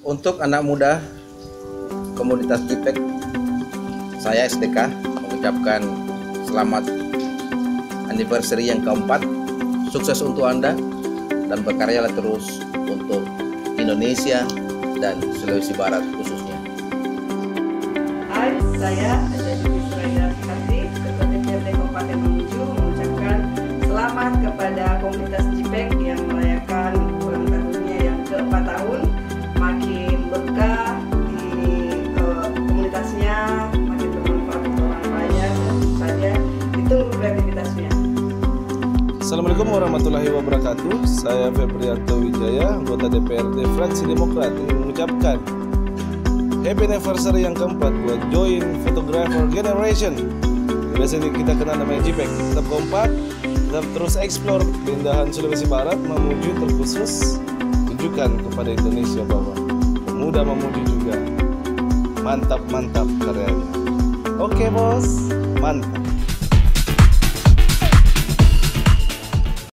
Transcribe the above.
Untuk anak muda komunitas JIPEK, saya SDK mengucapkan selamat anniversary yang keempat. Sukses untuk Anda dan berkaryalah terus untuk Indonesia dan Sulawesi Barat khususnya. Hai, saya Dewi Suraya Assalamualaikum warahmatullahi wabarakatuh. Saya Febrianto Wijaya, anggota DPRD Fraksi Demokrat ingin mengucapkan Happy Anniversary yang keempat buat Join Photographer Generation. Biasanya kita kenal namanya JPEG. Tetap kompak, tetap terus explore keindahan Sulawesi Barat, Mamuju terkhusus tunjukkan kepada Indonesia bahwa pemuda Mamuju juga mantap-mantap karyanya. Oke bos, mantap.